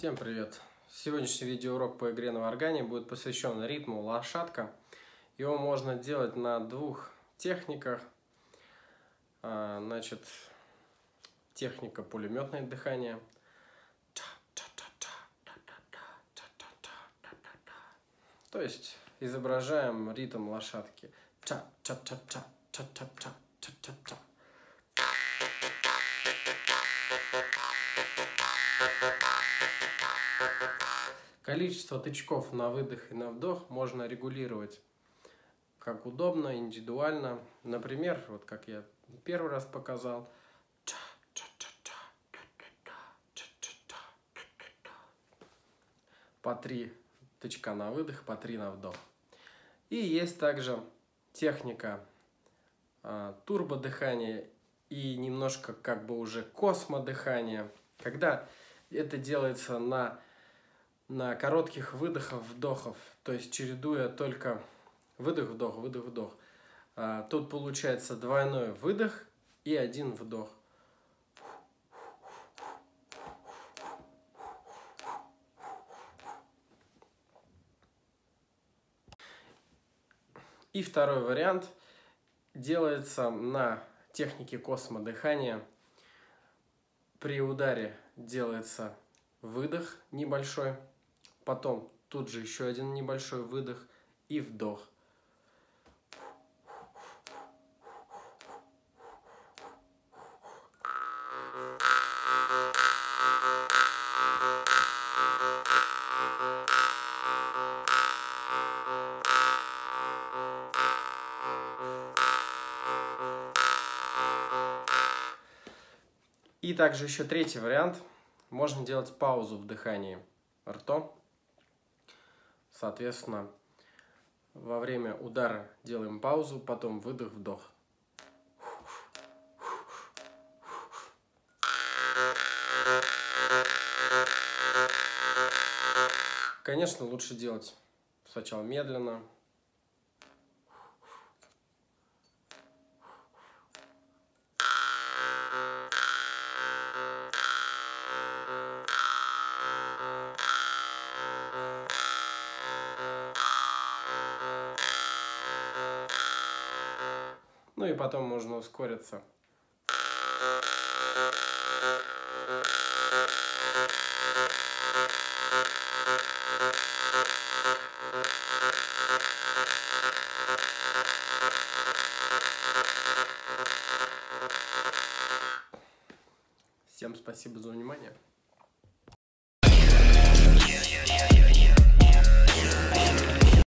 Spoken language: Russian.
Всем привет! Сегодняшний видеоурок по игре на органе будет посвящен ритму лошадка. Его можно делать на двух техниках. Значит, техника пулеметное дыхание. То есть изображаем ритм лошадки. Ча-ча-ча-ча-ча-ча. Количество тычков на выдох и на вдох можно регулировать как удобно, индивидуально. Например, вот как я первый раз показал. По три тычка на выдох, по три на вдох. И есть также техника а, турбодыхания и немножко как бы уже космодыхания, когда это делается на, на коротких выдохах, вдохов, то есть чередуя только выдох-вдох, выдох-вдох. А, тут получается двойной выдох и один вдох. И второй вариант делается на технике космодыхания. При ударе делается выдох небольшой, потом тут же еще один небольшой выдох и вдох. И также еще третий вариант. Можно делать паузу в дыхании ртом. Соответственно, во время удара делаем паузу, потом выдох-вдох. Конечно, лучше делать сначала медленно, Ну и потом можно ускориться. Всем спасибо за внимание.